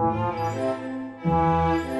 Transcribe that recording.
Música